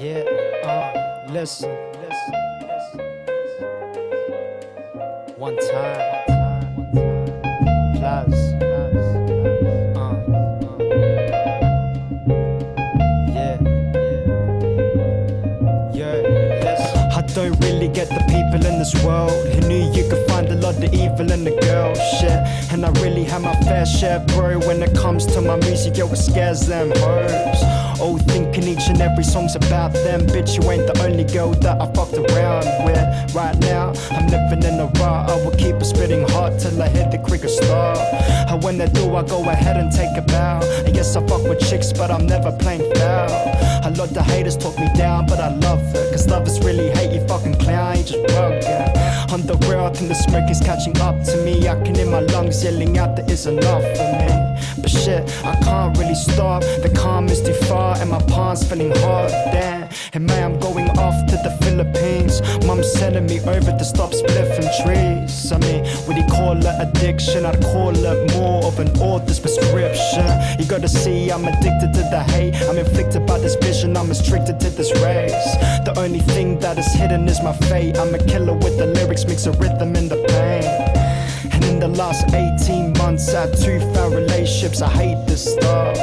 Yeah, uh, listen. One time. Really get the people in this world who knew you could find a lot of evil in the girl shit. And I really have my fair share, bro. When it comes to my music, yo, it scares them hoes. Oh, thinking each and every song's about them. Bitch, you ain't the only girl that I fucked around with. Right now, I'm living in a rut. I will keep it spitting hard till I hit the quicker start. And when I do, I go ahead and take a bow. And yes, I fuck with chicks, but I'm never playing foul. A lot of haters talk me down, but I love it. Cause lovers really hate you, fucking clown. You just broke it. On the real, I think the smoke is catching up to me. I can hear my lungs yelling out that it's enough for me. But shit, I can't really stop. The is too far, palms feeling hot. Damn, and man, I'm going off to the Philippines. Mom's sending me over to stop spliffing trees. I mean, would you call it addiction? I'd call it more of an author's prescription. You gotta see, I'm addicted to the hate. I'm inflicted by this vision, I'm restricted to this race. The only thing that is hidden is my fate. I'm a killer with the lyrics, mix a rhythm in the pain. And in the last 18 months, I two failed relationships. I hate this stuff.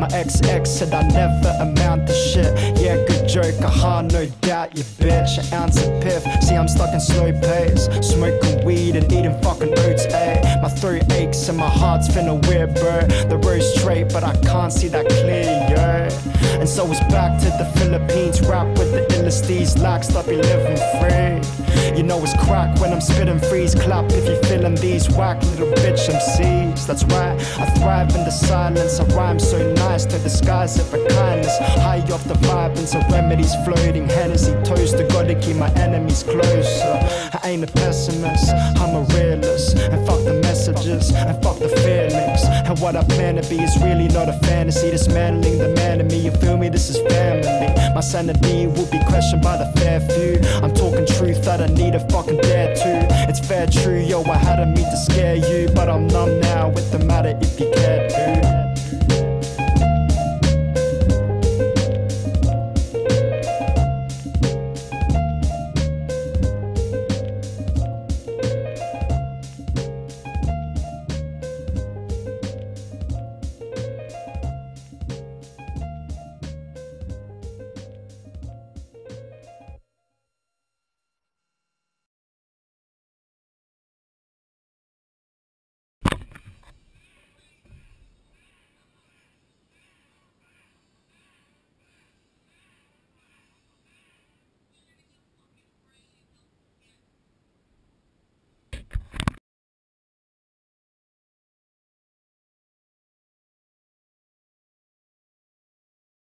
My ex ex said I never amount to shit. Yeah, good joke, aha, no doubt, you bitch. An ounce of piff, see, I'm stuck in slow pace. Smoking weed and eating fucking oats, ayy. My throat aches and my heart's feeling weird, bro. The road's straight, but I can't see that clear, yo. And so it's back to the Philippines. Rap with the illest these lacks, stop you living free. You know it's crack when I'm spitting freeze. Clap if you're feeling these whack little bitch. That's right, I thrive in the silence. I rhyme so nice to disguise for kindness. High off the vibe and remedies floating. Hennessy toast to God to keep my enemies closer. I ain't a pessimist, I'm a realist. And fuck the messages and fuck the feelings. And what I plan to be is really not a fantasy. Dismantling the man in me, you feel me? This is family. My sanity will be questioned by the fair few. I'm talking truth that I need a fucking dare to. It's fair true, yo, I had a mean to scare you. But I'm numb now with the